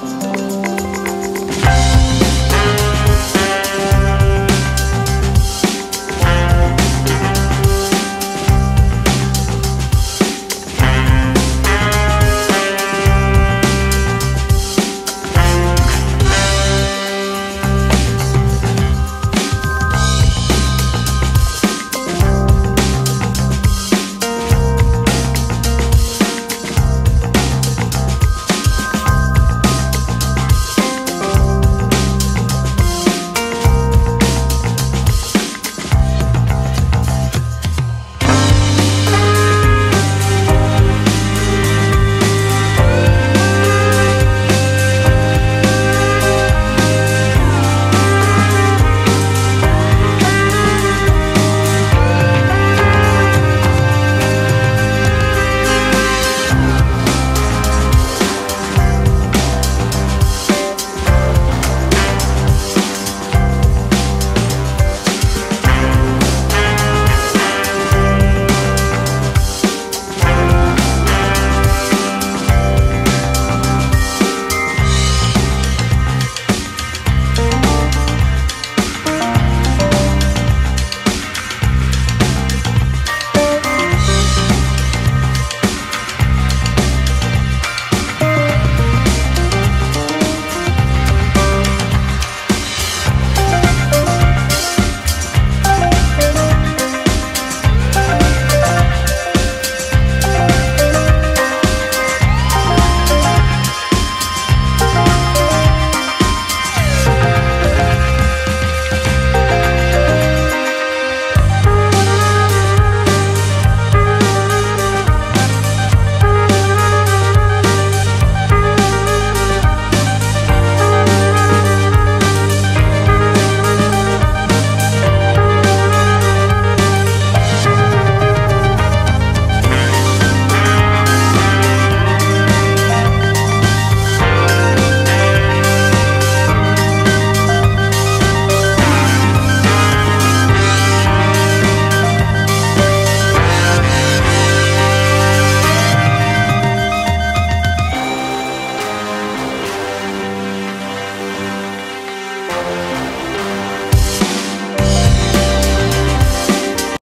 Bye.